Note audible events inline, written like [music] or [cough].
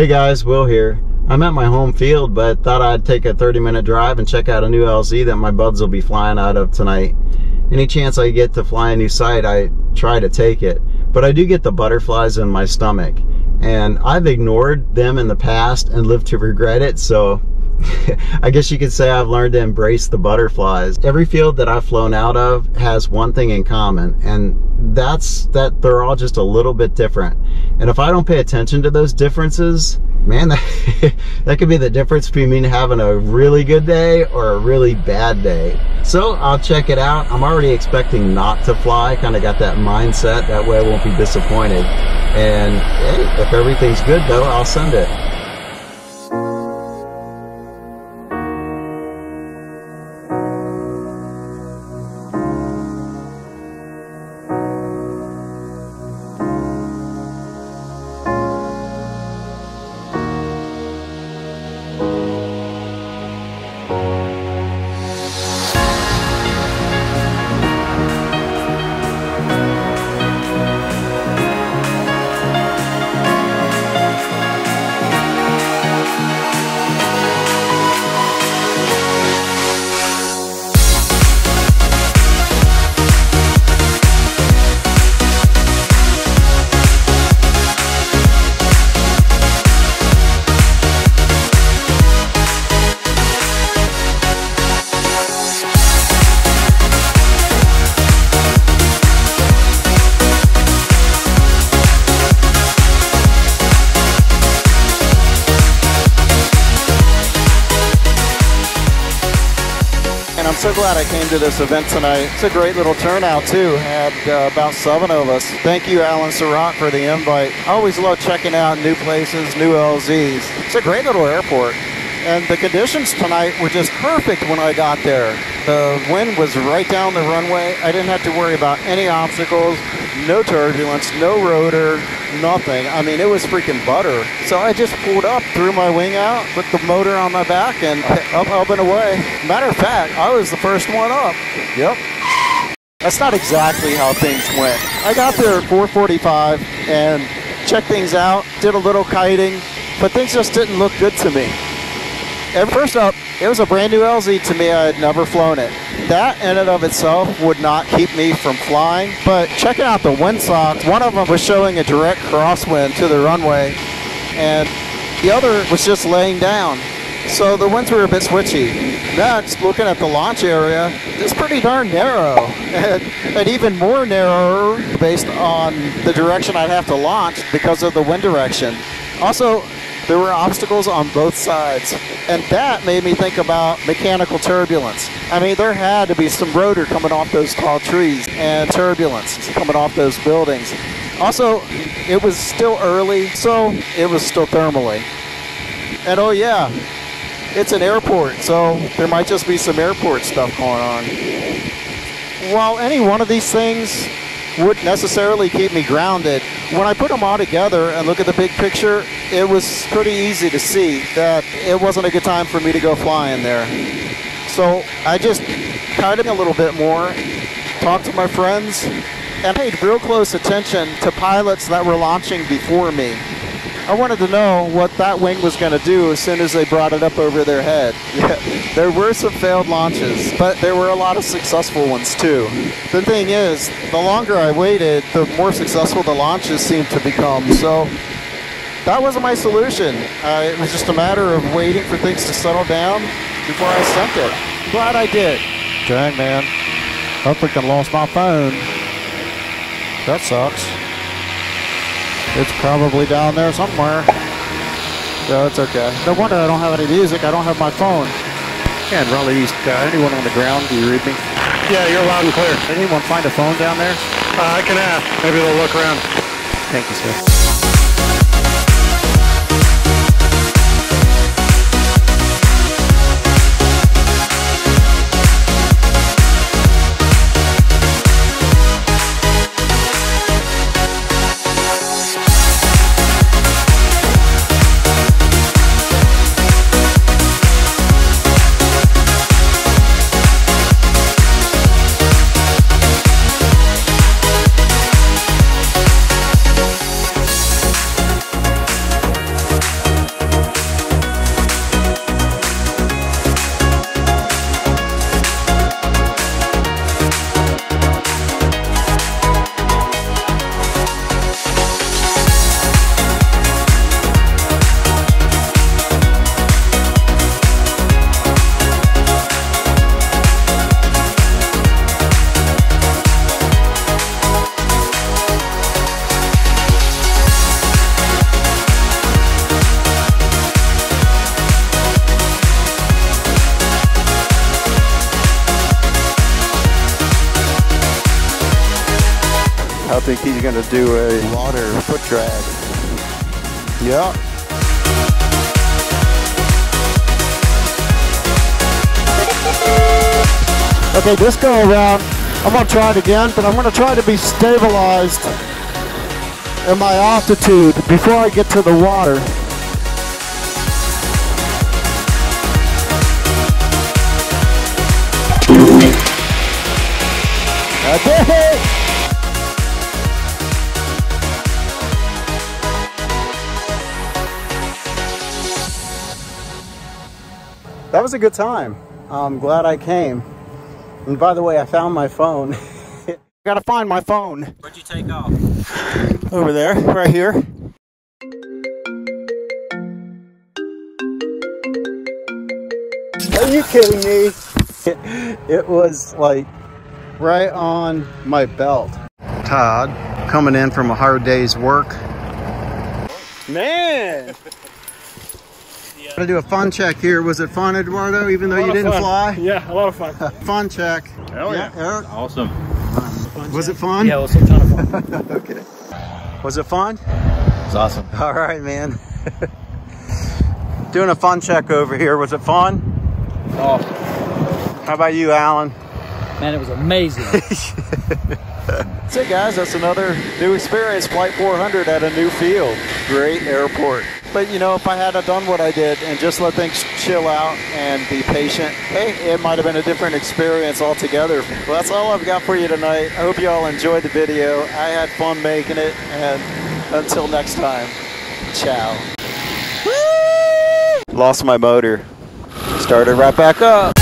Hey guys, Will here. I'm at my home field, but thought I'd take a 30 minute drive and check out a new LZ that my buds will be flying out of tonight. Any chance I get to fly a new site, I try to take it. But I do get the butterflies in my stomach. And I've ignored them in the past and lived to regret it, so [laughs] I guess you could say I've learned to embrace the butterflies. Every field that I've flown out of has one thing in common, and that's that they're all just a little bit different. And if I don't pay attention to those differences, man, [laughs] that, that could be the difference between me having a really good day or a really bad day. So I'll check it out. I'm already expecting not to fly, kind of got that mindset. That way I won't be disappointed. And hey, if everything's good though, I'll send it. So glad I came to this event tonight. It's a great little turnout too. Had uh, about seven of us. Thank you, Alan Surratt, for the invite. I always love checking out new places, new LZs. It's a great little airport. And the conditions tonight were just perfect when I got there. The wind was right down the runway. I didn't have to worry about any obstacles, no turbulence, no rotor, nothing. I mean, it was freaking butter. So I just pulled up, threw my wing out, put the motor on my back, and uh. up, up and away. Matter of fact, I was the first one up. Yep. That's not exactly how things went. I got there at 445 and checked things out, did a little kiting, but things just didn't look good to me. First up, it was a brand new LZ to me. I had never flown it. That in and of itself would not keep me from flying. But checking out the windsocks, one of them was showing a direct crosswind to the runway, and the other was just laying down. So the winds were a bit switchy. Next, looking at the launch area, it's pretty darn narrow, [laughs] and, and even more narrow based on the direction I'd have to launch because of the wind direction. Also, there were obstacles on both sides. And that made me think about mechanical turbulence. I mean, there had to be some rotor coming off those tall trees and turbulence coming off those buildings. Also, it was still early, so it was still thermally. And oh yeah, it's an airport, so there might just be some airport stuff going on. While any one of these things wouldn't necessarily keep me grounded. When I put them all together and look at the big picture, it was pretty easy to see that it wasn't a good time for me to go flying there. So I just kited a little bit more, talked to my friends, and paid real close attention to pilots that were launching before me. I wanted to know what that wing was going to do as soon as they brought it up over their head. [laughs] Yeah, there were some failed launches, but there were a lot of successful ones too. The thing is, the longer I waited, the more successful the launches seemed to become. So that wasn't my solution. Uh, it was just a matter of waiting for things to settle down before I sent it. Glad I did. Dang, man. I freaking lost my phone. That sucks. It's probably down there somewhere. No, it's okay. No wonder I don't have any music. I don't have my phone. Can't really uh, anyone on the ground. Do you read me? Yeah, you're loud and clear. Did anyone find a phone down there? Uh, I can ask. Maybe they'll look around. Thank you, sir. I think he's going to do a water foot drag. Yep. Okay, this go around, I'm going to try it again, but I'm going to try to be stabilized in my altitude before I get to the water. That was a good time. I'm glad I came. And by the way, I found my phone. [laughs] Gotta find my phone. Where'd you take off? Over there, right here. Are you kidding me? It, [laughs] it was like right on my belt. Todd, coming in from a hard day's work. Man! [laughs] Gonna do a fun check here. Was it fun, Eduardo, even though you didn't fly? [laughs] Yeah, a lot of fun. [laughs] Fun check. Hell yeah. Eric, Awesome. was it fun? Yeah, it was a ton of fun. [laughs] okay. Was it fun? It's awesome. All right, man. Doing a fun check over here. Was it fun? Awesome. How about you, Alan? Man, it was amazing. That's it, guys. That's another new experience. Flight 400 at a new field. Great airport. But you know, if I had done what I did and just let things chill out and be patient, hey, it might have been a different experience altogether. Well, that's all I've got for you tonight. I hope you all enjoyed the video. I had fun making it, and until next time, ciao. Lost my motor. Started right back up.